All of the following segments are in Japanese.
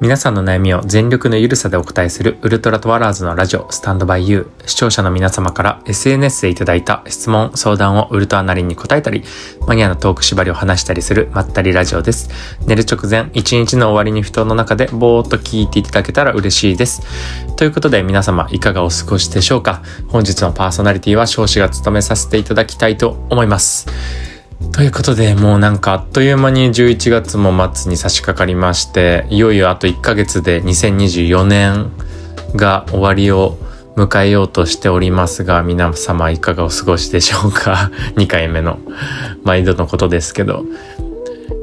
皆さんの悩みを全力のゆるさでお答えするウルトラトワラーズのラジオスタンドバイユー。視聴者の皆様から SNS でいただいた質問相談をウルトラなりに答えたりマニアのトーク縛りを話したりするまったりラジオです。寝る直前一日の終わりに布団の中でぼーっと聞いていただけたら嬉しいです。ということで皆様いかがお過ごしでしょうか？本日のパーソナリティは少子が務めさせていただきたいと思います。ということでもうなんかあっという間に11月も末に差し掛かりましていよいよあと1ヶ月で2024年が終わりを迎えようとしておりますが皆様いかがお過ごしでしょうか？2回目の毎度のことですけど。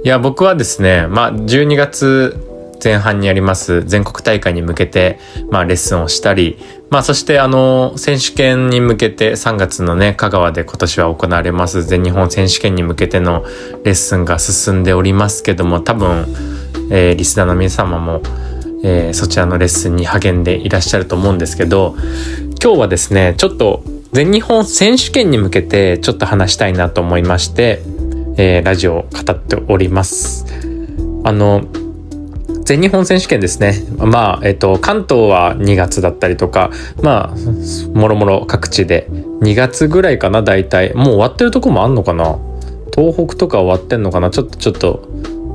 いや僕はですねまあ12月前半にあります全国大会に向けて、まあ、レッスンをしたり、まあ、そしてあの選手権に向けて3月のね香川で今年は行われます全日本選手権に向けてのレッスンが進んでおりますけども多分、えー、リスナーの皆様も、えー、そちらのレッスンに励んでいらっしゃると思うんですけど今日はですねちょっと全日本選手権に向けてちょっと話したいなと思いまして、えー、ラジオを語っております。あの全日本選手権ですね。まあ、えっと、関東は2月だったりとか、まあ、もろもろ各地で2月ぐらいかな、大体。もう終わってるとこもあんのかな？東北とか終わってんのかな？ちょっと、ちょっと、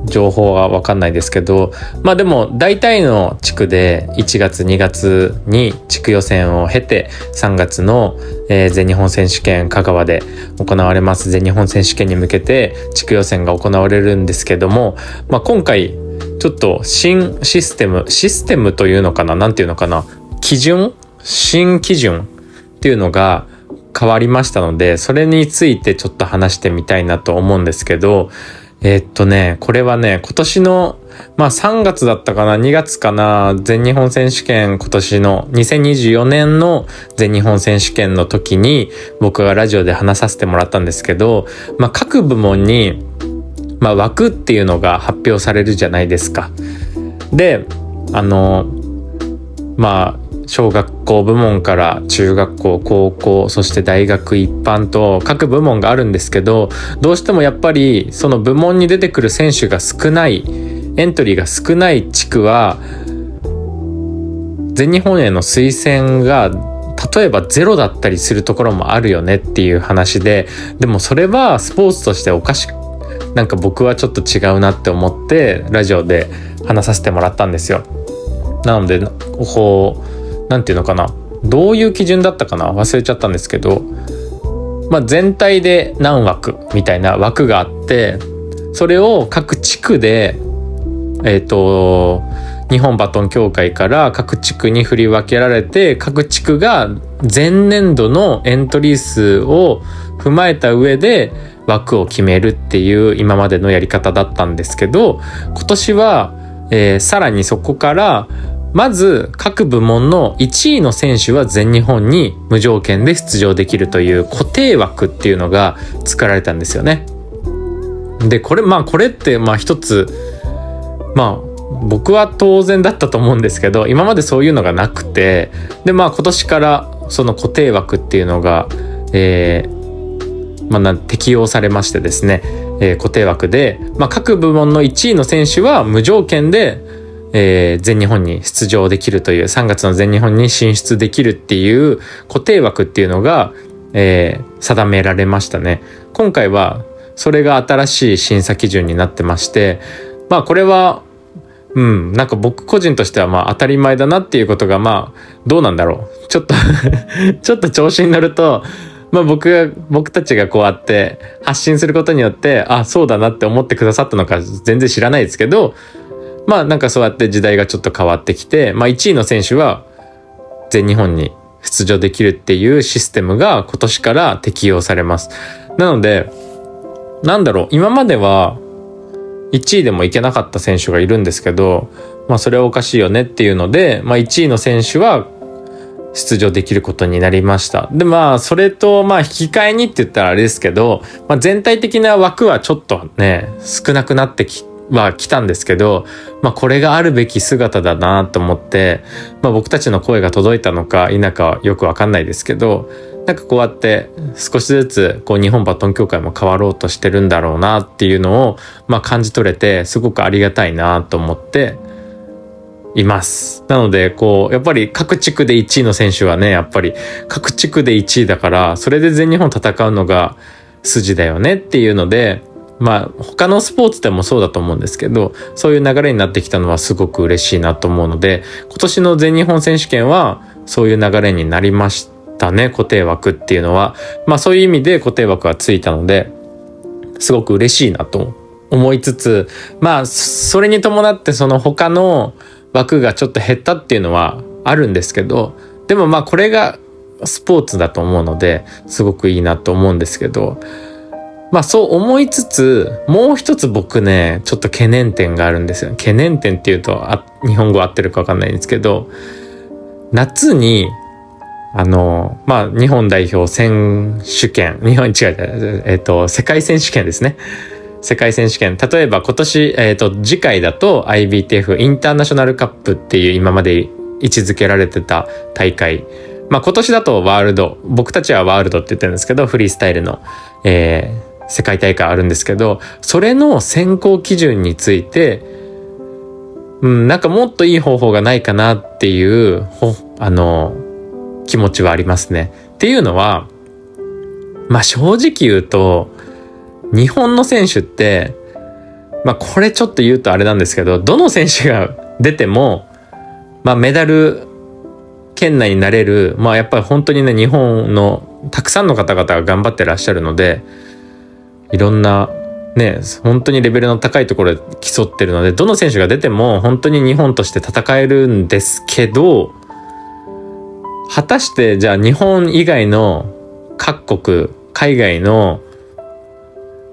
情報はわかんないですけど、まあでも大体の地区で1月2月に地区予選を経て3月の、えー、全日本選手権香川で行われます全日本選手権に向けて地区予選が行われるんですけども、まあ今回ちょっと新システム、システムというのかな？なんていうのかな？基準？新基準っていうのが変わりましたので、それについてちょっと話してみたいなと思うんですけど、えー、っとね、これはね、今年の、まあ3月だったかな、2月かな、全日本選手権今年の2024年の全日本選手権の時に僕がラジオで話させてもらったんですけど、まあ各部門にまあ、枠っていうのが発表されるじゃないですか。であのまあ小学校部門から中学校高校そして大学一般と各部門があるんですけどどうしてもやっぱりその部門に出てくる選手が少ないエントリーが少ない地区は全日本への推薦が例えばゼロだったりするところもあるよねっていう話ででもそれはスポーツとしておかしくなんか僕はちょっと違うなって思ってラジオで話させてもらったんですよ。なのでこう何て言うのかなどういう基準だったかな忘れちゃったんですけど、まあ、全体で何枠みたいな枠があってそれを各地区でえっ、ー、と日本バトン協会から各地区に振り分けられて各地区が前年度のエントリー数を踏まえた上で枠を決めるっていう今までのやり方だったんですけど今年は、えー、さらにそこからまず各部門の1位の選手は全日本に無条件で出場できるという固定枠っていうのが作られたんですよね。でこれまあこれってまあ一つまあ僕は当然だったと思うんですけど今までそういうのがなくてでまあ今年からその固定枠っていうのが、えー、まあ、適用されましてですね、えー、固定枠で、まあ、各部門の1位の選手は無条件で、えー、全日本に出場できるという3月の全日本に進出できるっていう固定枠っていうのが、え、定められましたね。今回はそれが新しい審査基準になってましてまあこれはうん、なんか僕個人としてはまあ当たり前だなっていうことがまあどうなんだろう。ちょっと ちょっと調子に乗るとまあ僕が、僕たちがこうやって発信することによって、あ、そうだなって思ってくださったのか全然知らないですけど、まあなんかそうやって時代がちょっと変わってきて、まあ1位の選手は全日本に出場できるっていうシステムが今年から適用されます。なので、なんだろう、今までは1位でもいけなかった選手がいるんですけど、まあそれはおかしいよねっていうので、まあ1位の選手は出場できることになりました。で、まあ、それと、まあ、引き換えにって言ったらあれですけど、まあ、全体的な枠はちょっとね、少なくなってき、は来たんですけど、まあ、これがあるべき姿だなと思って、まあ、僕たちの声が届いたのか否かはよくわかんないですけど、なんかこうやって少しずつこう日本バトン協会も変わろうとしてるんだろうなっていうのをまあ感じ取れてすごくありがたいなと思っています。なので、こう、やっぱり各地区で1位の選手はね、やっぱり各地区で1位だから、それで全日本戦うのが筋だよねっていうので、まあ、他のスポーツでもそうだと思うんですけど、そういう流れになってきたのはすごく嬉しいなと思うので、今年の全日本選手権はそういう流れになりましたね、固定枠っていうのは。まあそういう意味で固定枠がついたので、すごく嬉しいなと思いつつ、まあ、それに伴ってその他の枠がちょっと減ったっていうのはあるんですけどでもまあこれがスポーツだと思うのですごくいいなと思うんですけどまあそう思いつつもう一つ僕ねちょっと懸念点があるんですよ懸念点っていうとあ日本語合ってるかわかんないんですけど夏にあの、まあ、日本代表選手権、日本、違う違う、えっ、と、世界選手権ですね。世界選手権。例えば今年、えっ、ー、と、次回だと IBTF インターナショナルカップっていう今まで位置づけられてた大会。まあ今年だとワールド、僕たちはワールドって言ってるんですけど、フリースタイルの、えー、世界大会あるんですけど、それの選考基準について、うん、なんかもっといい方法がないかなっていう、あの、気持ちはありますね。っていうのは、まあ正直言うと、日本の選手って、まあこれちょっと言うとあれなんですけど、どの選手が出ても、まあメダル圏内になれる、まあやっぱり本当にね、日本のたくさんの方々が頑張ってらっしゃるので、いろんなね、本当にレベルの高いところで競ってるので、どの選手が出ても本当に日本として戦えるんですけど、果たしてじゃあ日本以外の各国、海外の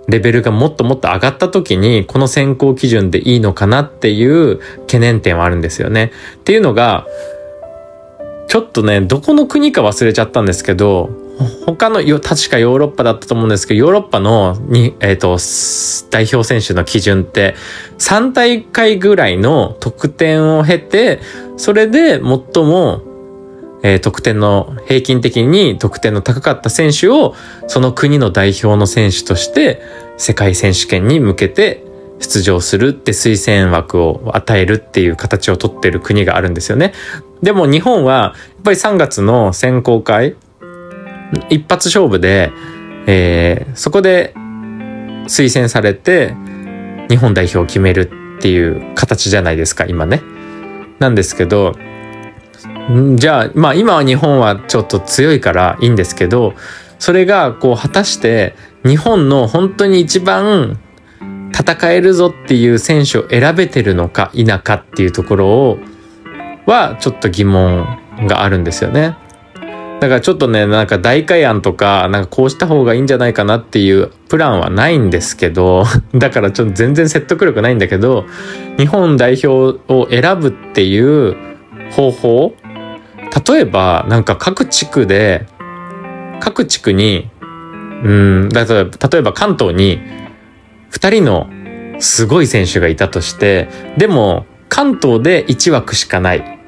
レベルがもっともっと上がった時にこの選考基準でいいのかなっていう懸念点はあるんですよね。っていうのがちょっとねどこの国か忘れちゃったんですけど他の確かヨーロッパだったと思うんですけどヨーロッパのに、えーと、と代表選手の基準って3大会ぐらいの得点を経てそれで最もえー、得点の平均的に得点の高かった選手をその国の代表の選手として世界選手権に向けて出場するって推薦枠を与えるっていう形をとってる国があるんですよね。でも日本はやっぱり3月の選考会一発勝負で、えー、そこで推薦されて日本代表を決めるっていう形じゃないですか今ね。なんですけどじゃあまあ今は日本はちょっと強いからいいんですけどそれがこう果たして日本の本当に一番戦えるぞっていう選手を選べてるのか否かっていうところをはちょっと疑問があるんですよね。だからちょっとね、なんか大会案とか、なんかこうした方がいいんじゃないかなっていうプランはないんですけど、だからちょっと全然説得力ないんだけど、日本代表を選ぶっていう方法例えば、なんか各地区で、各地区に、うん、例えば、例えば関東に、二人のすごい選手がいたとして、でも、関東で1枠しかない。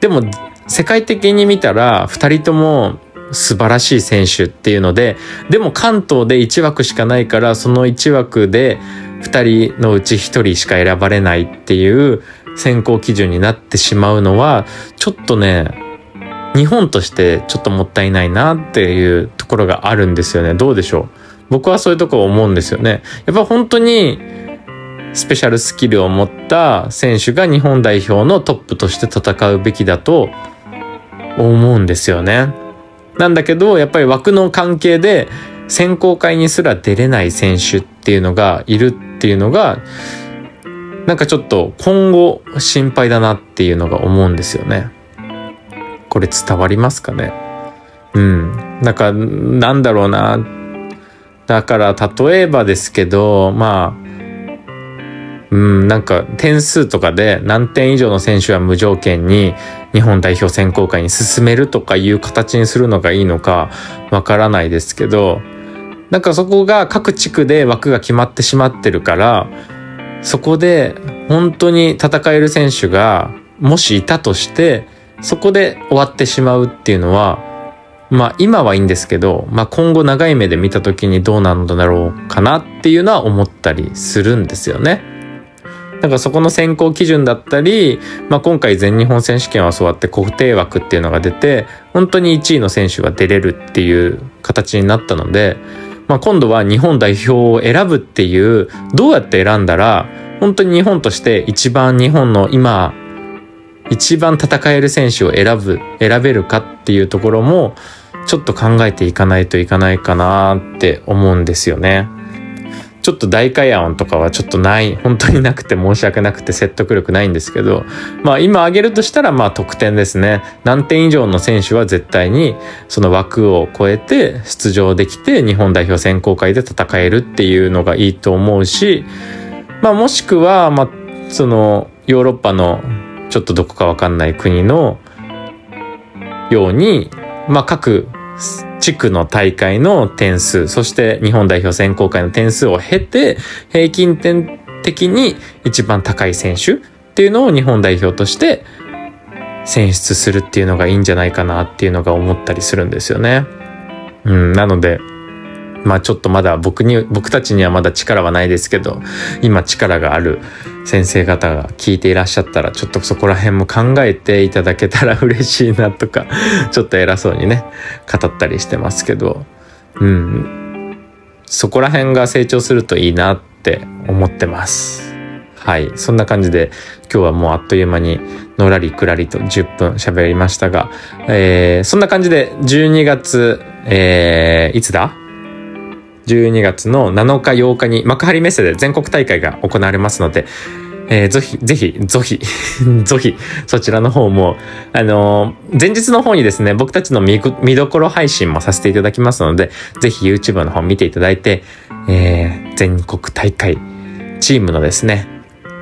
でも、世界的に見たら、二人とも素晴らしい選手っていうので、でも関東で1枠しかないから、その1枠で2人のうち1人しか選ばれないっていう選考基準になってしまうのは、ちょっとね、日本としてちょっともったいないなっていうところがあるんですよね。どうでしょう？僕はそういうところ思うんですよね。やっぱ本当にスペシャルスキルを持った選手が日本代表のトップとして戦うべきだと思うんですよね。なんだけど、やっぱり枠の関係で選考会にすら出れない選手っていうのがいるっていうのが、なんかちょっと今後心配だなっていうのが思うんですよね。これ伝わりますかね？うん。なんか、なんだろうな。だから例えばですけど、まあ、うん、なんか点数とかで何点以上の選手は無条件に日本代表選考会に進めるとかいう形にするのがいいのかわからないですけど、なんかそこが各地区で枠が決まってしまってるから、そこで本当に戦える選手がもしいたとして、そこで終わってしまうっていうのは、まあ今はいいんですけど、まあ今後長い目で見た時にどうなんだろうかなっていうのは思ったりするんですよね。なんかそこの選考基準だったり、まあ、今回全日本選手権はそうやって固定枠っていうのが出て、本当に1位の選手が出れるっていう形になったので、まあ、今度は日本代表を選ぶっていう、どうやって選んだら、本当に日本として一番日本の今、一番戦える選手を選ぶ、選べるかっていうところも、ちょっと考えていかないといかないかなって思うんですよね。ちょっと大会案とかはちょっとない、本当になくて申し訳なくて説得力ないんですけど、まあ今挙げるとしたらまあ得点ですね。何点以上の選手は絶対にその枠を超えて出場できて日本代表選考会で戦えるっていうのがいいと思うし、まあもしくは、まあそのヨーロッパのちょっとどこかわかんない国のように、まあ各地区の大会の点数、そして日本代表選考会の点数を経て、平均点的に一番高い選手っていうのを日本代表として選出するっていうのがいいんじゃないかなっていうのが思ったりするんですよね。うん、なので、まあちょっとまだ僕に、僕たちにはまだ力はないですけど、今力がある先生方が聞いていらっしゃったら、ちょっとそこら辺も考えていただけたら 嬉しいなとか、ちょっと偉そうにね、語ったりしてますけど、うん。そこら辺が成長するといいなって思ってます。はい。そんな感じで、今日はもうあっという間に、のらりくらりと10分喋りましたが、えー、そんな感じで、12月、えー、いつだ？12月の7日8日に幕張メッセで全国大会が行われますので、えー、ぜひ、ぜひ、ぜひ、ぜひ、そちらの方も、あのー、前日の方にですね、僕たちの見どころ配信もさせていただきますので、ぜひ YouTube の方見ていただいて、えー、全国大会、チームのですね、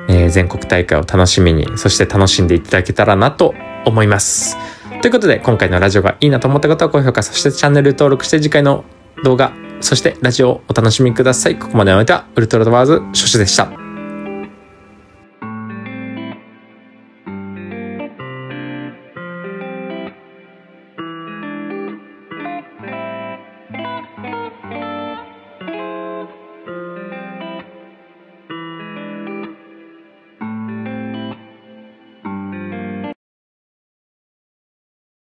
えー、全国大会を楽しみに、そして楽しんでいただけたらなと思います。ということで、今回のラジオがいいなと思った方は高評価、そしてチャンネル登録して次回の動画、そしてラジオをお楽しみください。ここまでのお相手はウルトラドワーズ、ショシでした。